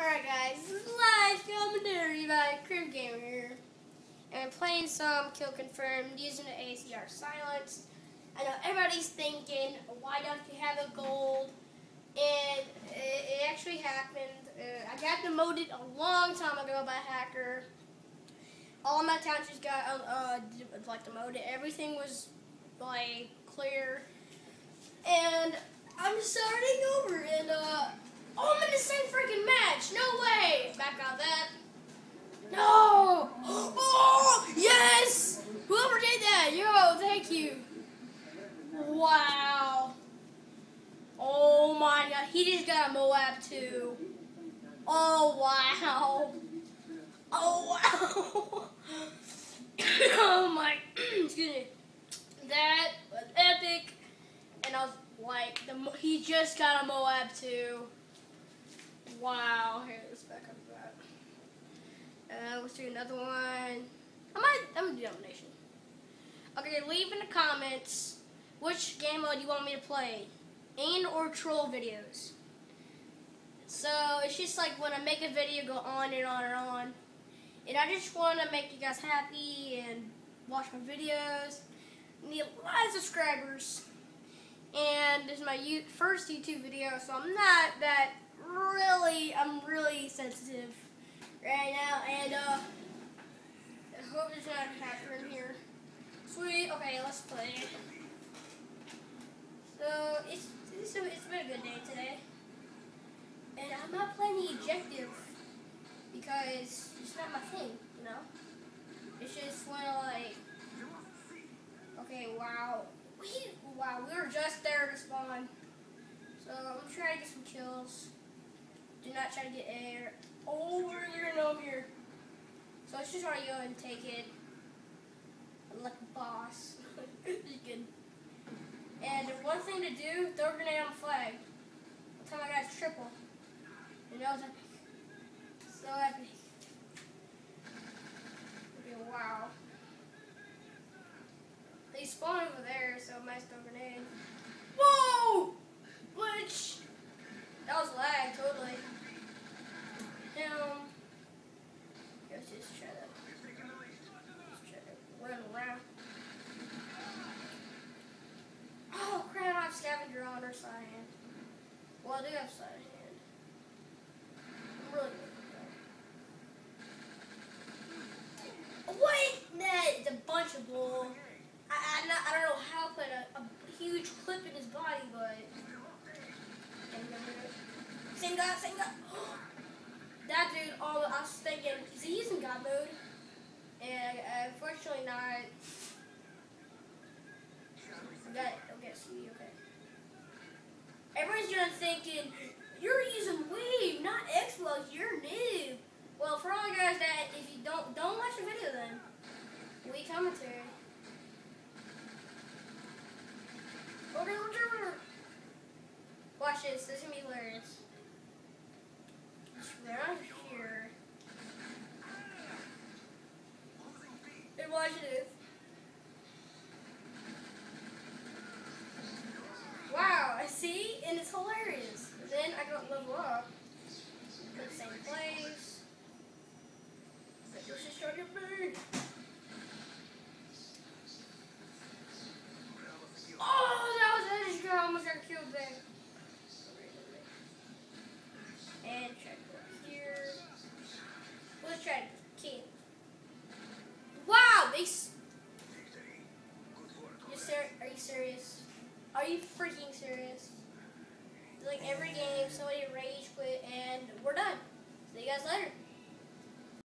Alright guys, this is live commentary by Crib Gamer here. And playing some Kill Confirmed using the ACR Silence. I know everybody's thinking, why don't you have a gold? And it, actually happened. Uh, I got demoted a long time ago by a hacker. All my just got uh, uh, like demoted. Everything was like clear. And I'm starting over and uh Oh, I'm in the same No way. Back out that. No. Oh, yes. Whoever did that, yo, thank you. Wow. Oh my god, he just got a Moab too. Oh wow. Oh wow. oh my, excuse me. That was epic. And I was like, the, he just got a Moab too. Wow, here, let's back up that. Uh, let's do another one. I might, I'm gonna do domination. Okay, leave in the comments which game mode you want me to play, and or troll videos. So it's just like when I make a video, go on and on and on, and I just want to make you guys happy and watch my videos. Need a lot of subscribers, and this is my first YouTube video, so I'm not that right now, and uh, I hope there's not a hacker in here. Sweet. Okay, let's play. So it's it's, it's been a good day today, and I'm not playing the objective because it's not my thing, you know. It's just when like, okay, wow, we wow, we were just there to spawn. So I'm trying to get some kills. Do not try to get air over and over here. So I just want to go and take it like a boss. just good. And one thing to do, throw a grenade on the flag. Tell my guys triple. And that was epic. So epic. Okay, wow. They spawn over there, so I might throw a grenade. Whoa! Glitch! That was lag, totally. Down. Let's just try to, let's try to run around. Oh crap, I have or cyan. Well, I do have cyan hand. I'm really good. Wait! That is a bunch of bull. I, I, I don't know how to put a, a huge clip in his body, but... Same guy, same guy. that dude, all I was thinking, is he using God mode? And uh, unfortunately not. That okay, see, okay. Everyone's gonna thinking you're using Weave, not Xbox. You're new. Well, for all you guys that if you don't don't watch the video then. We commentary. Watch this. This is gonna be hilarious. Just around here. And watch this. Wow, I see, and it's hilarious. Then I got level up. Same place. Let's just start your bird. Oh, that was an edge girl. almost got killed there. And check over here. Let's try king. Wow, they. You ser- Are you serious? Are you freaking serious? Like every game, somebody rage quit, and we're done. See you guys later.